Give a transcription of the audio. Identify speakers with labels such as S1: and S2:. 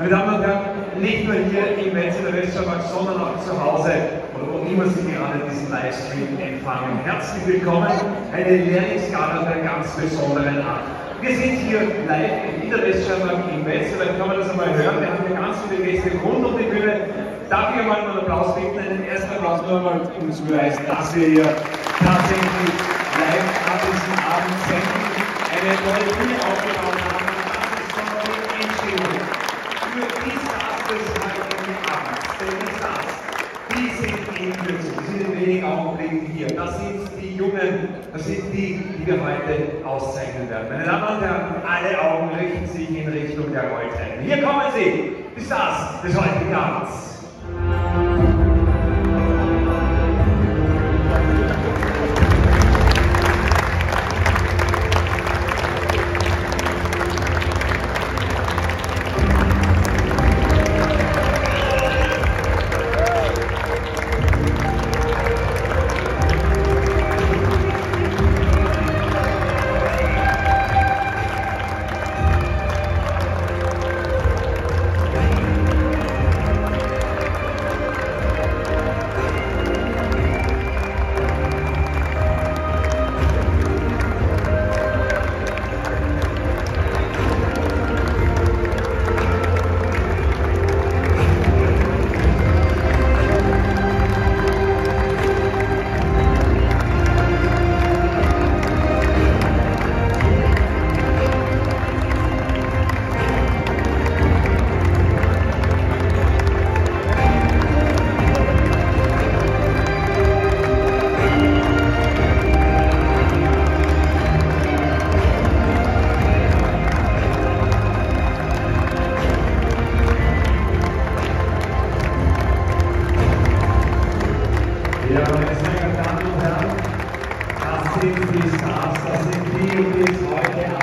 S1: Meine Damen und Herren, nicht nur hier im Wetzeler Westschaumarkt, sondern auch zu Hause oder wo immer Sie gerade diesen Livestream empfangen. Herzlich willkommen, eine Lehrlingsgala der ganz besonderen Art. Wir sind hier live im Niederwestschaumarkt in Wetzel, vielleicht kann man das einmal hören. Wir haben hier ganz viele Gäste rund um die Bühne. Darf ich einmal einen Applaus bitten, einen ersten Applaus nur einmal, um zu beweisen, dass wir hier tatsächlich live an diesem Abend senden, eine neue Bühne aufgebaut haben. Kürze, die sind in wenigen Augenblicken hier. Das sind die Jungen, das sind die, die wir heute auszeichnen werden. Meine Damen und Herren, alle Augen richten sich in Richtung der Rolltreppe. Hier kommen sie, die Stars des heutigen Abends. Ja, meine sehr geehrten Damen und Herren, das sind die Stars, das sind die, um die es heute